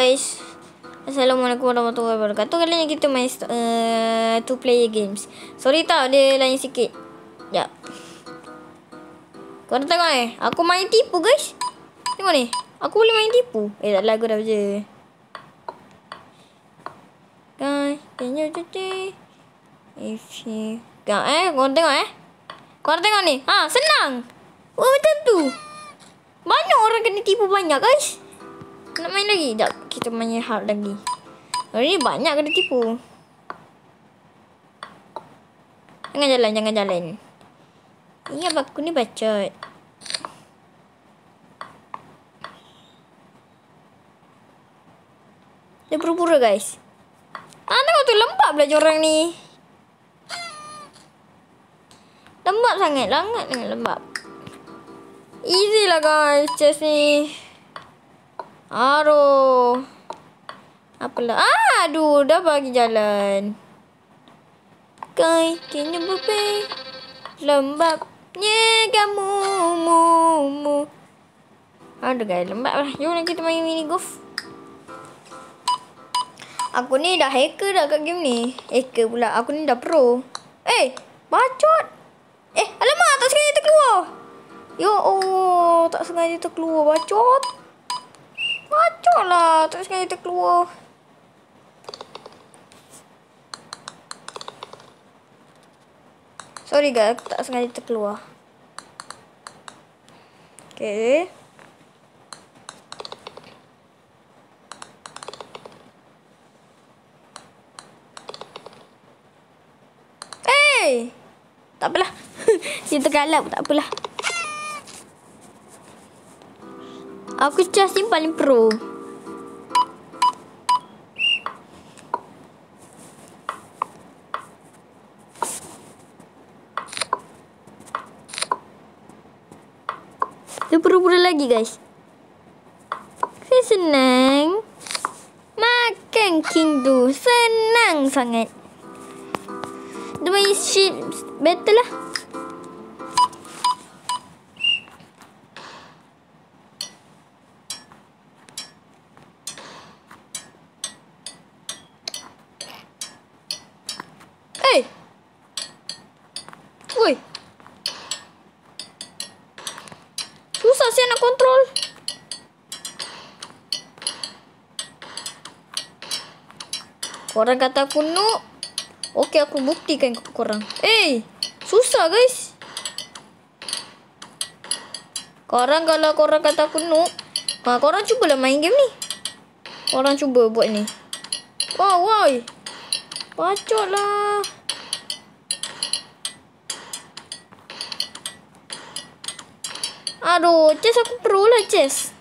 guys. Assalamualaikum warahmatullahi wabarakatuh. Kali ni kita main uh, two player games. Sorry tau dia lain sikit. Jap. Kau tengok eh. Aku main tipu guys. Tengok ni. Aku boleh main tipu. Eh tak lagu dah je. Guys, can you do If you... Kau eh, kau tengok eh. Kau tengok ni. Ha, senang. Oh, macam tu. Banyak orang kena tipu banyak guys. Nak main lagi? Sekejap. Kita main hard lagi. Hari ni banyak kena tipu. Jangan jalan, jangan jalan. Apa aku ni bacot. Dia pura-pura guys. Ah, tengok tu lembab belajar orang ni. Lembab sangat. Sangat dengan lembab. Easy lah guys. Chest ni. Aduh. Apalah. Ah, aduh. Dah bagi jalan. Kai, kini bupe. Lembabnya kamu. Mu, mu. Aduh guys, lembab lah. Jom kita main mini golf. Aku ni dah hacker dah kat game ni. Hacker pula. Aku ni dah pro. Eh, bacot. Eh, alamak. Tak sengaja terkeluar. Yo, oh. Tak sengaja terkeluar. Bacot. Bacok lah. Tak sekali terkeluar. Sorry guys. Tak sengaja terkeluar. Okay. Hey! Tak apalah. Dia terkalap. Tak apalah. Aku cas ni paling pro. Dia pura-pura lagi guys. Saya senang. Makan king tu. Senang sangat. Main ship battle lah. Korang kata aku noob. Okey, aku buktikan korang. Eh, susah guys. Korang kalau korang kata aku noob. Ha, korang cubalah main game ni. Korang cuba buat ni. Wow, wow. Bacot lah. Aduh, chess aku pro lah chess.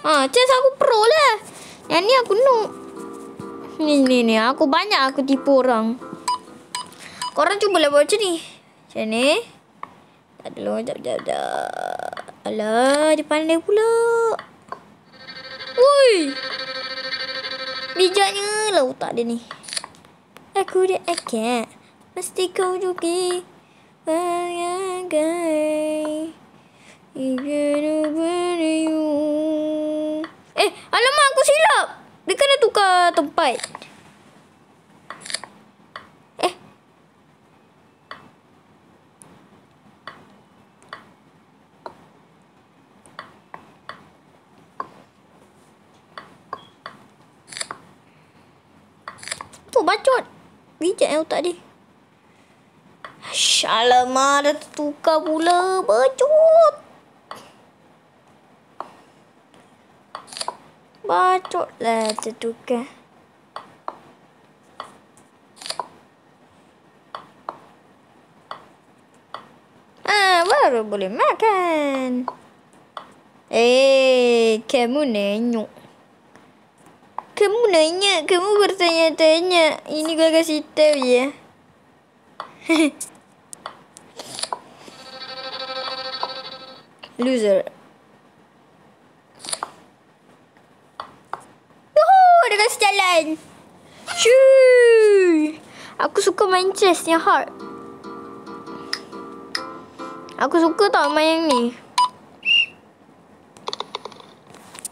Ha, chess aku pro lah. Yang ni aku noob. Ni, ni, ni. Aku banyak aku tipu orang. Korang cubalah buat macam ni. Macam ni. Tak ada lah. Sekejap, sekejap, sekejap. Alah, dia pandai pula. Woi. Bijaknya lah otak dia ni. Aku dia akak. Mesti kau juga. Bayangkan. Ibu Eh, alamak aku silap. Dia kena tukar tempat. Eh. Bacot. Bijak yang otak dia. Alamak, dah tertukar pula. Bacot. Bacotlah tertukar. Ah, baru boleh makan. Eh, kamu nanya. Kamu nanya, kamu bertanya-tanya. Ini gue kasih tahu ya. loser. Yuhuu, dah kasi jalan. Cuy. Aku suka main chess yang hard. Aku suka tau main yang ni.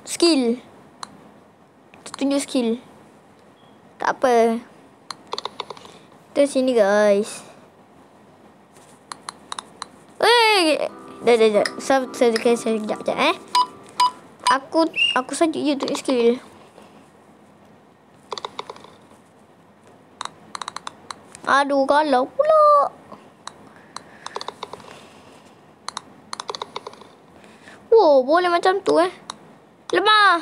Skill. Tunjuk skill. Tak apa. Kita sini guys. Eh, dah dah dah. Saya saya saya sekejap sekejap eh. Aku aku saja je tu skill. Aduh, kalau pula. Wow, boleh macam tu eh. Lemah.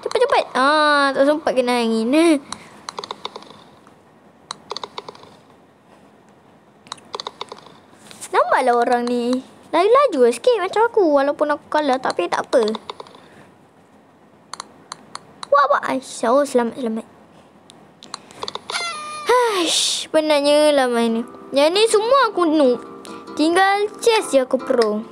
Cepat cepat. Ah, tak sempat kena angin. Nampaklah orang ni. Lari laju sikit macam aku. Walaupun aku kalah tapi tak apa. Wah, wah. Aisyah. Oh, selamat, selamat. Aish, penatnya lah main ni. Yang ni semua aku noob. Tinggal chest je aku pro.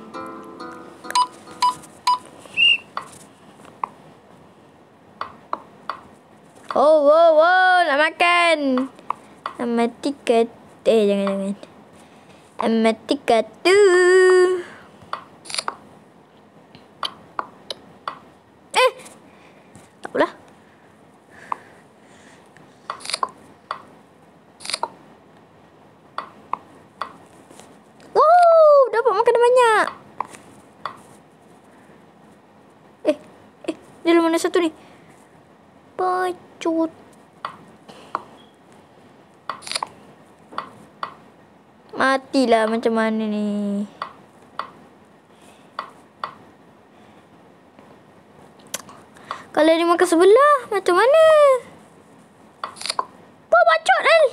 Oh, wow, wow, nak makan. Nak mati kat. Eh, jangan, jangan. Mati katu. Eh. Tak apalah. Wow, dapat makan banyak. Eh, eh, dalam mana satu ni? Pacut. Matilah macam mana ni. Kalau dia makan sebelah, macam mana? Kau bacot kan?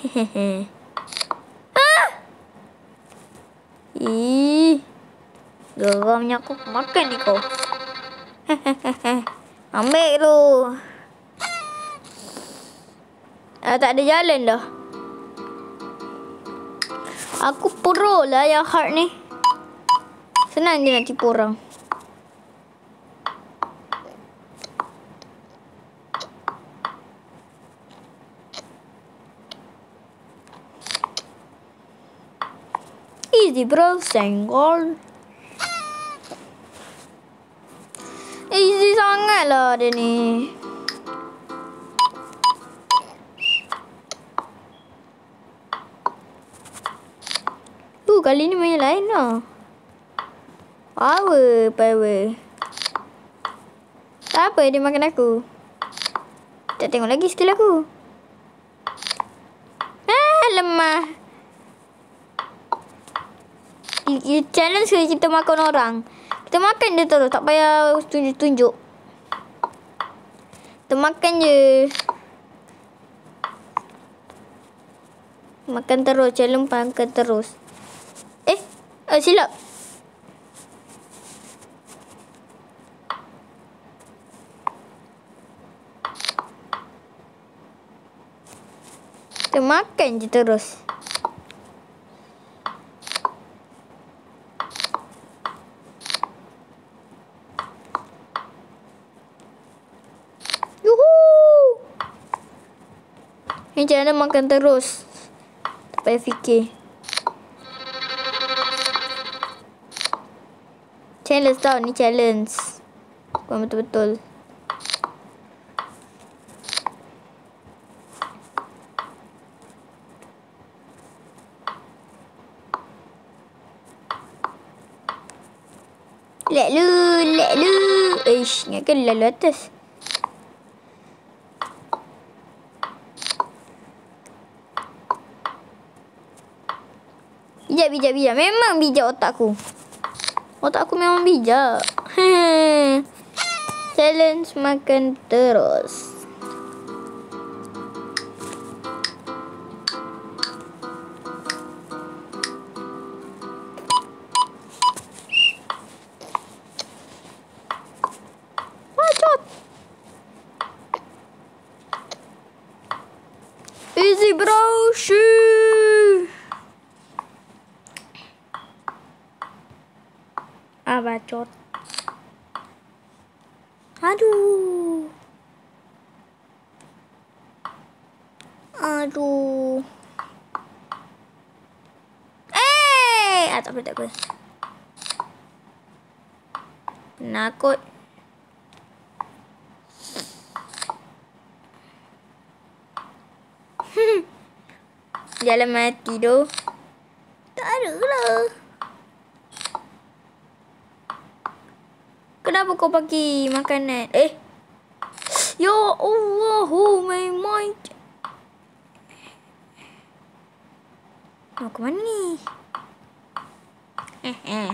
Hehehe. Ah! Ih. Geramnya aku makan ni kau. Ambil tu. Ah, tak ada jalan dah. Aku pro lah yang hard ni. Senang je nak tipu orang. Easy bro, senggol. Easy sangat lah dia ni. Kali ni main lain lah. Power, power. Tak apa dia makan aku. Tak tengok lagi skill aku. Ah, lemah. Challenge kita makan orang. Kita makan dia terus. Tak payah tunjuk-tunjuk. Kita makan je. Makan terus. Challenge makan terus. Eh, silap. Kita makan je terus. Yuhu! Macam mana makan terus? Tak payah fikir. Challenge tau ni challenge. Bukan betul-betul. Lek lu, lek lu. Ish, ingatkan lalu atas. Bijak, bijak, bijak. Memang bijak otakku. Otak aku memang bijak. Challenge makan terus. Bacot. Aduh. Aduh. Eh, ah, tak apa, tak apa. Nakut. Jalan mati tu. Tak ada lah. Kenapa kau bagi makanan? Eh. Ya Allah. Oh my mind. Mau ke mana ni? Eh, eh.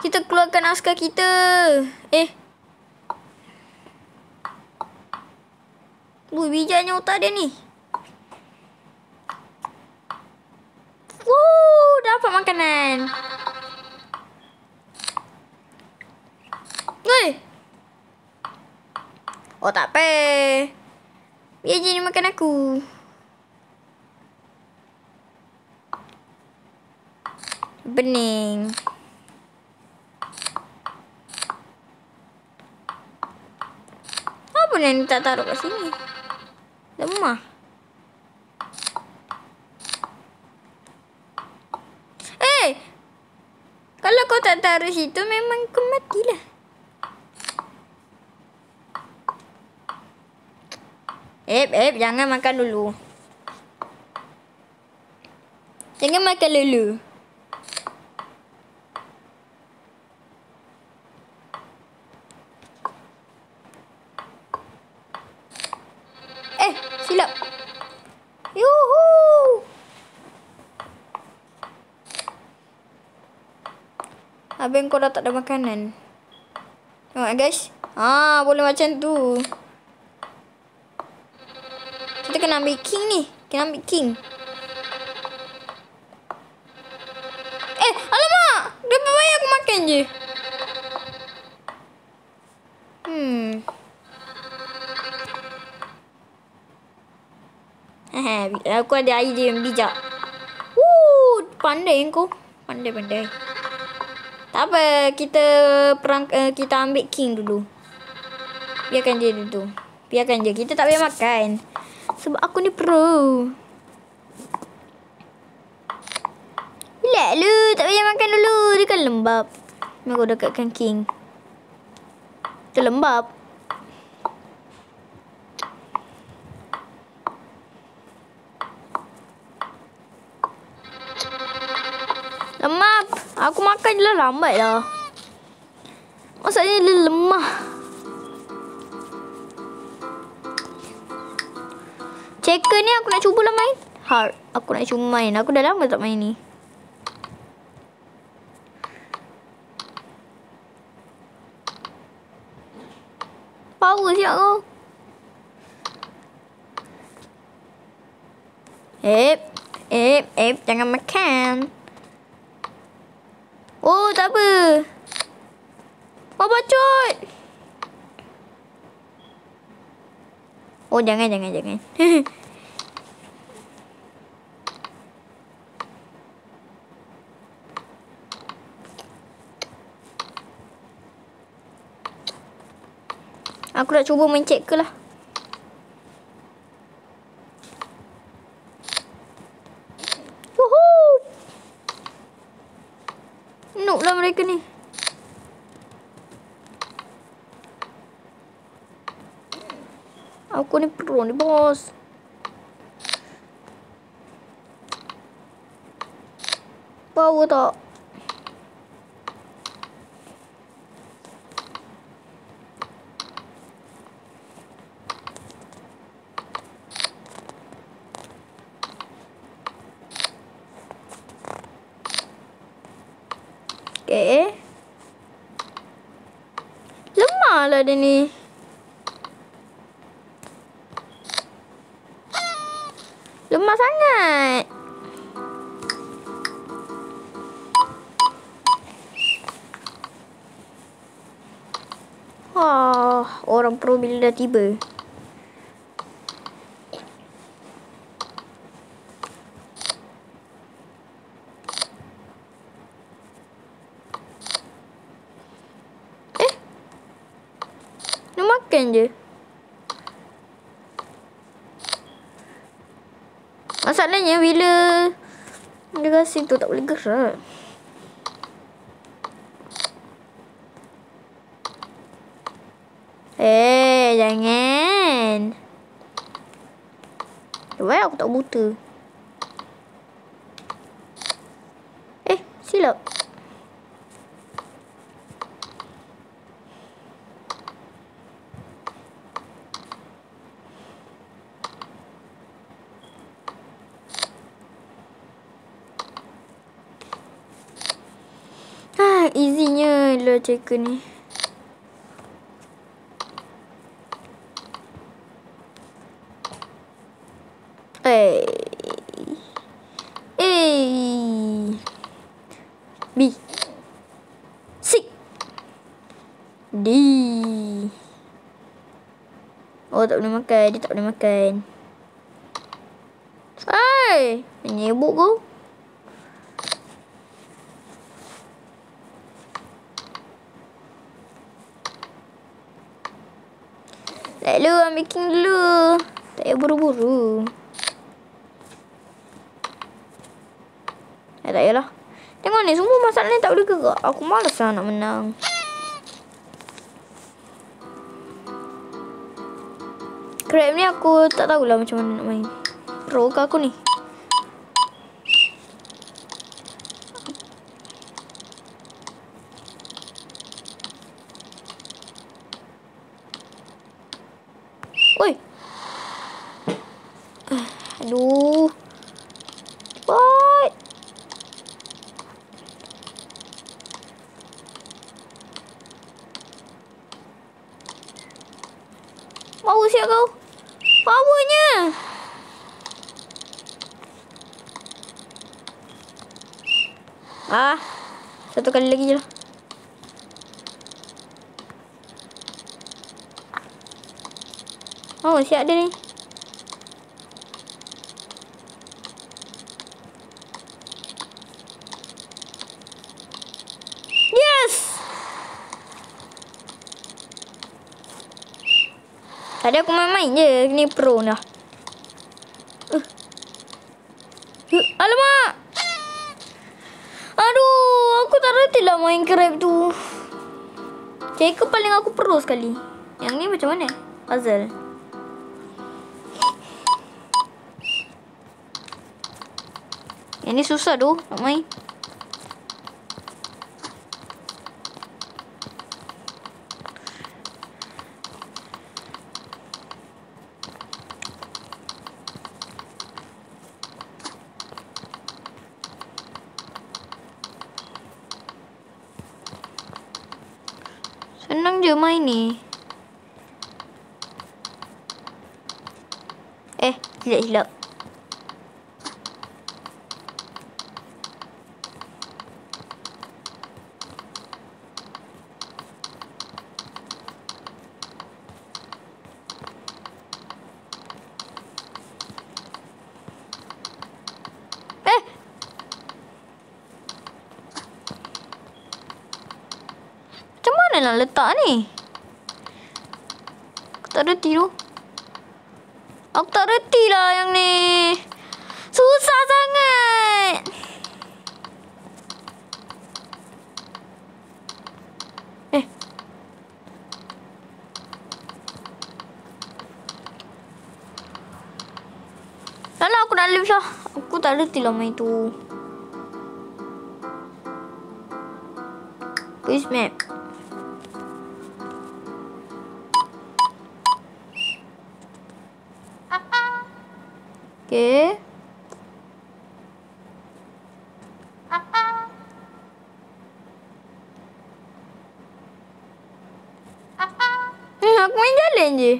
Kita keluarkan askar kita. Eh. Bui bijaknya otak dia ni. Woo, dapat makanan. Woi. Oh tak apa. Biar je ni makan aku. Bening. Apa ni tak taruh kat sini? Lemah. Kalau kau tak taruh situ memang kau matilah. Ep, ep, jangan makan dulu. Jangan makan dulu. Eh, silap. Yuhuu. Habis kau dah tak ada makanan. Tengok eh, guys. Ah, boleh macam tu. Kena ambil king ni. Kena ambil king. Eh, alamak! Dia bayar aku makan je. Hmm. aku ada idea yang bijak. Woo, pandai kau. Pandai-pandai. Tak apa, kita perang uh, kita ambil king dulu. Biarkan dia dulu. Biarkan dia. Kita tak payah makan. Sebab aku ni pro. Relax lu, tak payah makan dulu. Dia kan lembab. Aku dekatkan king. Dia lembab. Aku makan je lah lambat lah. Maksudnya dia lemah. Checker ni aku nak cuba lah main. Hard. Aku nak cuba main. Aku dah lama tak main ni. Power siap kau. Ep. Ep. Ep. Jangan makan. Oh, tak apa. Oh, bacot. Oh, jangan, jangan, jangan. Aku nak cuba main check ke lah. noob lah mereka ni. Pro ni bos. Power tak? Dah tiba. makan je. Masalahnya bila dia rasa tu tak boleh gerak. Eh, jangan. Why aku tak buta? Eh, silap. Ah, easynya lah checker ni. Eh. B. C. D. Oh, tak boleh makan. Dia tak boleh makan. Hai. Menyebuk kau. Lalu, ambil king dulu. Tak payah buru-buru. Eh, tak payahlah. Tengok ni, semua masalah ni tak boleh gerak. Aku malas lah nak menang. Crab ni aku tak tahulah macam mana nak main. Pro ke aku ni? Oi. Aduh. Cepat. Power siap kau. Powernya. Ah. Satu kali lagi je lah. Oh, siap dia ni. Yes! Tadi aku main-main je. Ni pro dah. Uh. Uh, alamak! Aduh, aku tak reti lah main crab tu. Ceka paling aku pro sekali. Yang ni macam mana? Puzzle. Yang ni susah tu nak main. Senang je main ni. Eh, silap-silap. Eh! Macam mana nak letak ni? Aku tak reti tu. Aku tak reti lah yang ni. Susah sangat. Eh. Tak nak aku nak live lah. Aku tak reti lah main tu. Quiz map. Okay. Hmm, aku main jalan je.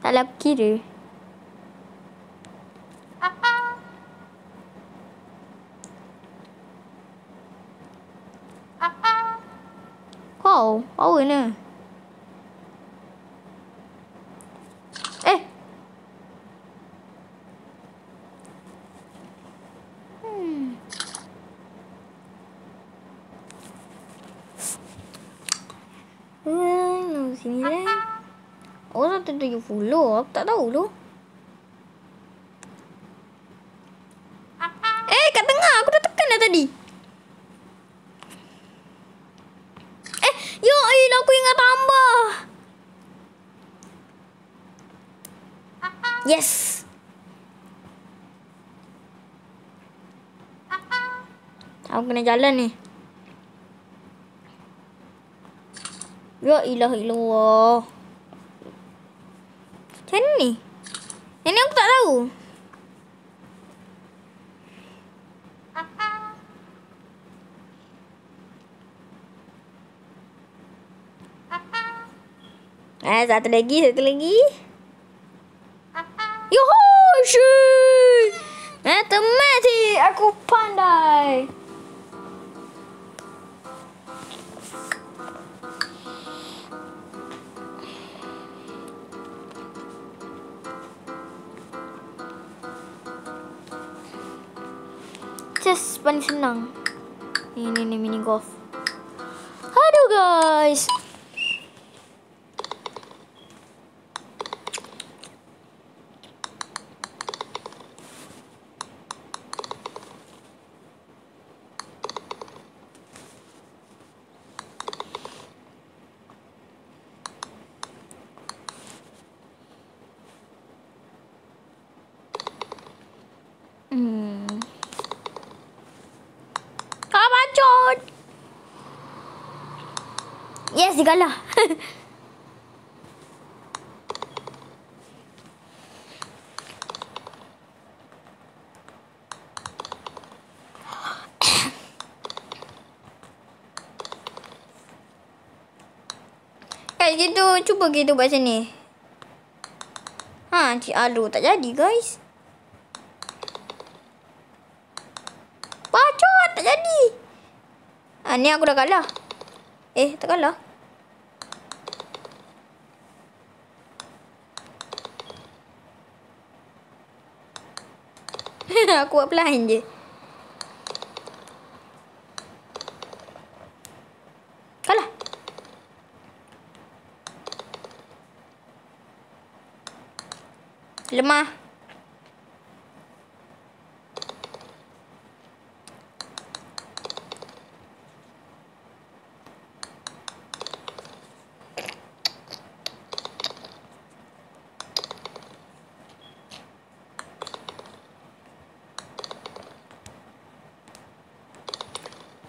Taklah aku kira. macam 70 aku tak tahu lu. Eh kat tengah. Aku dah tekan dah tadi. Eh ya ilah eh, aku ingat tambah. Yes. Aku kena jalan ni. Ya ilah ilah. Eh, satu lagi, satu lagi. Yoho, shit. Matematik, aku pandai. Just paling senang. Ini ni mini golf. Aduh guys. Hmm. Kak bacot. Yes, dia kalah. Eh, gitu. Cuba kita buat sini. Ha, cik Alu tak jadi, guys. Bacot, tak jadi. Ha, ni aku dah kalah. Eh, tak kalah. aku buat pelan je. Kalah. Lemah.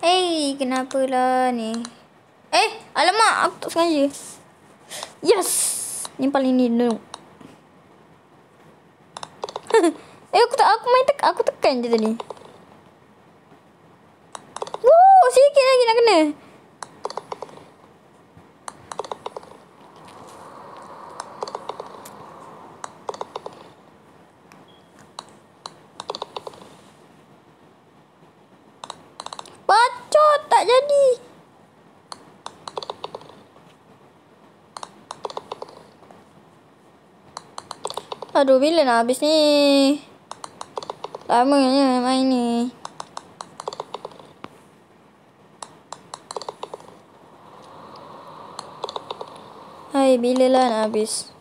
Eh, kenapa lah ni? Eh, alamak, aku tak sengaja. Yes! Ni paling ni dulu. eh, aku tak aku main tek aku tekan je tadi. Wow, sikit lagi nak kena. Bacot tak jadi. Aduh, bila nak habis ni? Lamanya main ni. Hai, bila lah nak habis?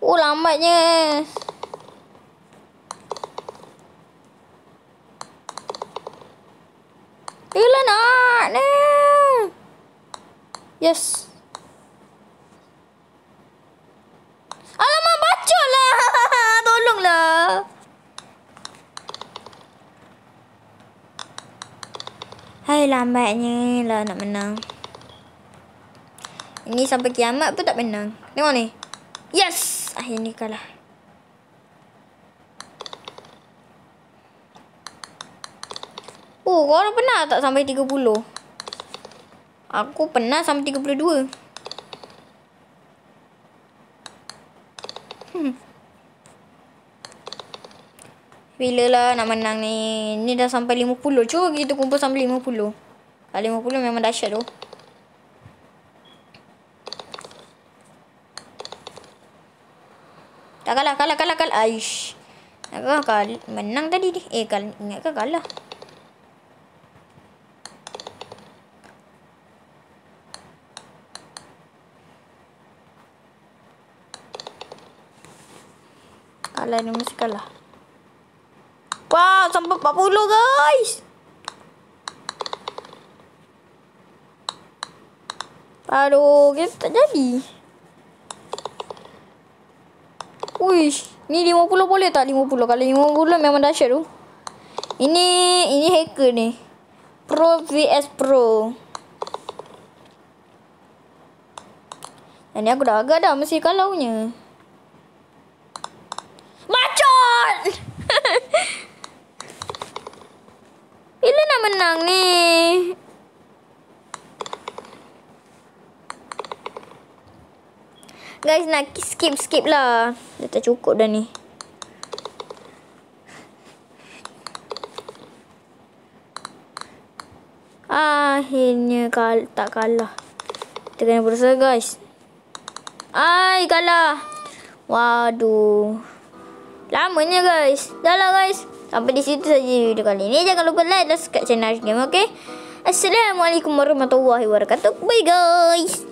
Oh, lambatnya. Bila nak ni? Yes. Alamak, bacot lah. Tolonglah. Hai, lambatnya lah nak menang. Ini sampai kiamat pun tak menang. Tengok ni. Yes! Akhirnya kalah. Oh, korang pernah tak sampai 30? Aku pernah sampai 32. Hmm. Bila lah nak menang ni? Ni dah sampai 50. Cuba kita kumpul sampai 50. Kalau 50 memang dahsyat tu. Tak kalah, kalah, kalah, kalah. Aish. Nak kalah, menang tadi ni. Eh, kal ingat ke kalah? soalan ni mesti kalah. Wah, sampai 40 guys. Aduh, kita tak jadi. Uish, ni 50 boleh tak 50? Kalau 50 memang dahsyat tu. Ini, ini hacker ni. Pro vs Pro. Dan ni aku dah agak dah mesti kalau punya. Bila nak menang ni? Guys nak skip skip lah. Dah tak cukup dah ni. Akhirnya kal tak kalah. Kita kena berusaha guys. Ai kalah. Waduh. Lamanya guys. Dah lah guys. Sampai di situ saja video kali ini. Jangan lupa like dan subscribe channel Game. Okay. Assalamualaikum warahmatullahi wabarakatuh. Bye guys.